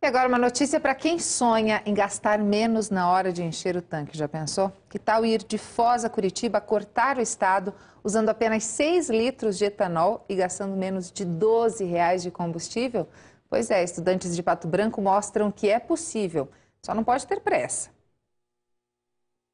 E agora uma notícia para quem sonha em gastar menos na hora de encher o tanque. Já pensou? Que tal ir de Foz a Curitiba, cortar o estado, usando apenas 6 litros de etanol e gastando menos de 12 reais de combustível? Pois é, estudantes de Pato Branco mostram que é possível, só não pode ter pressa.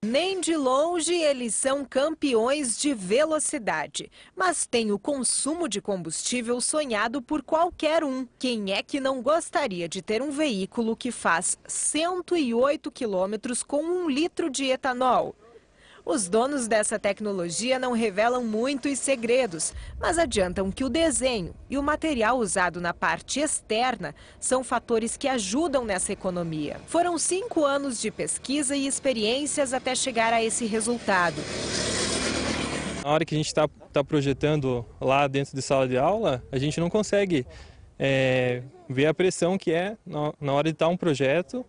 Nem de longe eles são campeões de velocidade, mas tem o consumo de combustível sonhado por qualquer um. Quem é que não gostaria de ter um veículo que faz 108 quilômetros com um litro de etanol? Os donos dessa tecnologia não revelam muitos segredos, mas adiantam que o desenho e o material usado na parte externa são fatores que ajudam nessa economia. Foram cinco anos de pesquisa e experiências até chegar a esse resultado. Na hora que a gente está tá projetando lá dentro de sala de aula, a gente não consegue é, ver a pressão que é na, na hora de estar um projeto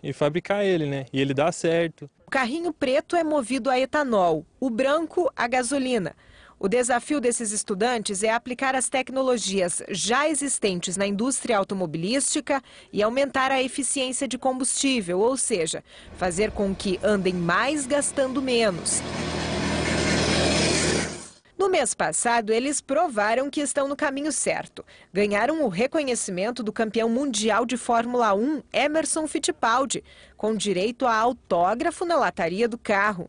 e fabricar ele, né? E ele dá certo. O carrinho preto é movido a etanol, o branco a gasolina. O desafio desses estudantes é aplicar as tecnologias já existentes na indústria automobilística e aumentar a eficiência de combustível, ou seja, fazer com que andem mais gastando menos. No mês passado, eles provaram que estão no caminho certo. Ganharam o reconhecimento do campeão mundial de Fórmula 1, Emerson Fittipaldi, com direito a autógrafo na lataria do carro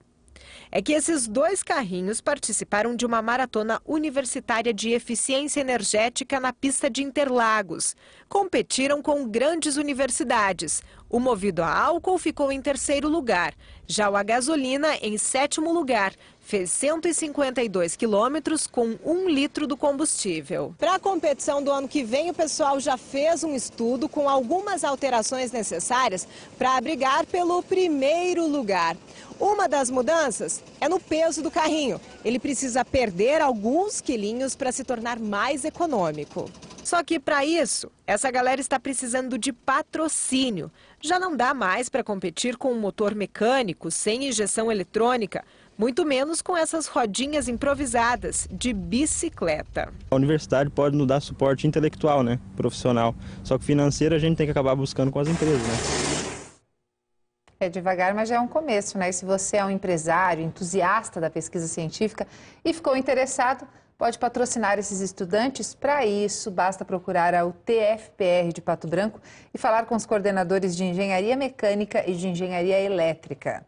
é que esses dois carrinhos participaram de uma maratona universitária de eficiência energética na pista de Interlagos. Competiram com grandes universidades. O movido a álcool ficou em terceiro lugar, já o a gasolina em sétimo lugar. Fez 152 quilômetros com um litro do combustível. Para a competição do ano que vem, o pessoal já fez um estudo com algumas alterações necessárias para brigar pelo primeiro lugar. Uma das mudanças é no peso do carrinho. Ele precisa perder alguns quilinhos para se tornar mais econômico. Só que para isso, essa galera está precisando de patrocínio. Já não dá mais para competir com um motor mecânico sem injeção eletrônica, muito menos com essas rodinhas improvisadas de bicicleta. A universidade pode nos dar suporte intelectual, né, profissional. Só que financeiro a gente tem que acabar buscando com as empresas, né? É devagar, mas já é um começo, né? E se você é um empresário, entusiasta da pesquisa científica e ficou interessado, pode patrocinar esses estudantes. Para isso, basta procurar a UTFPR de Pato Branco e falar com os coordenadores de engenharia mecânica e de engenharia elétrica.